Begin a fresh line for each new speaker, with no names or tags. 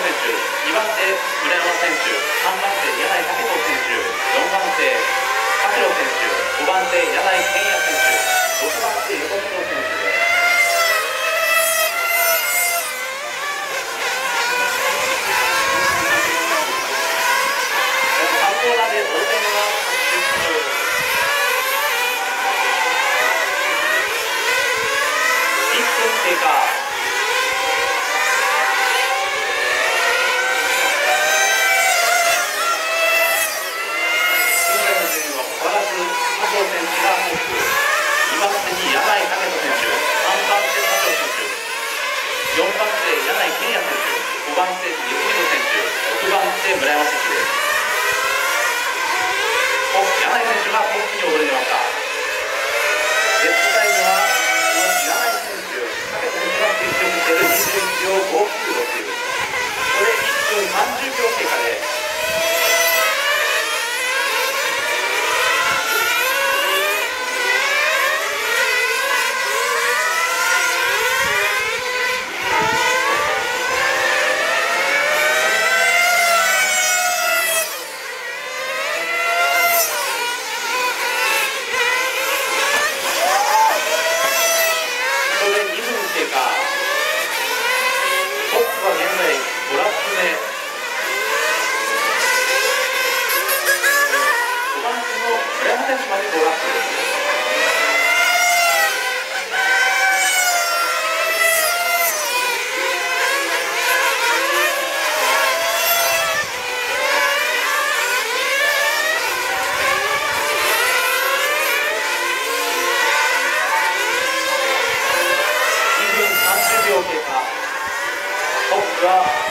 ２番手村山選手3番手柳井武人選手4番手加代選手5番手柳井健也選手6番手横本選手です1分経過選手がトップ2番手に柳井景人選手3番手佐藤選手4番手柳井健也選手5番手に番手に柳井武人選手3番手佐藤選手4番手柳井健也選手5番手横井選手6番手村山選手です。目5ラップ目5番手ので5ラックです。Yeah.